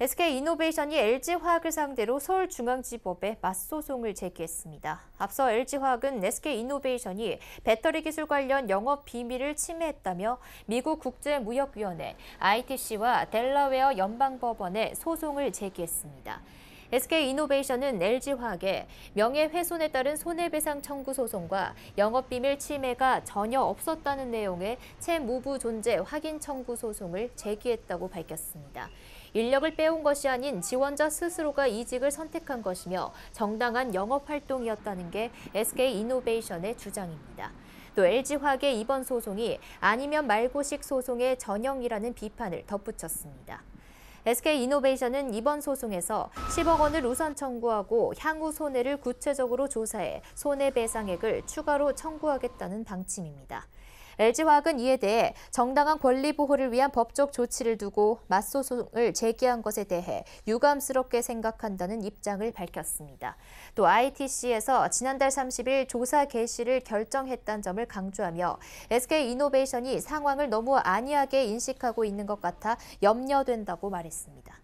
SK이노베이션이 LG화학을 상대로 서울중앙지법에 맞소송을 제기했습니다. 앞서 LG화학은 SK이노베이션이 배터리 기술 관련 영업 비밀을 침해했다며 미국 국제무역위원회 ITC와 델라웨어 연방법원에 소송을 제기했습니다. SK이노베이션은 LG화학에 명예훼손에 따른 손해배상 청구 소송과 영업비밀 침해가 전혀 없었다는 내용의 채무부 존재 확인 청구 소송을 제기했다고 밝혔습니다. 인력을 빼온 것이 아닌 지원자 스스로가 이직을 선택한 것이며 정당한 영업 활동이었다는 게 SK이노베이션의 주장입니다. 또 LG화학의 이번 소송이 아니면 말고식 소송의 전형이라는 비판을 덧붙였습니다. SK이노베이션은 이번 소송에서 10억 원을 우선 청구하고 향후 손해를 구체적으로 조사해 손해배상액을 추가로 청구하겠다는 방침입니다. LG화학은 이에 대해 정당한 권리 보호를 위한 법적 조치를 두고 맞소송을 제기한 것에 대해 유감스럽게 생각한다는 입장을 밝혔습니다. 또 ITC에서 지난달 30일 조사 개시를 결정했다는 점을 강조하며 SK이노베이션이 상황을 너무 안이하게 인식하고 있는 것 같아 염려된다고 말했습니다.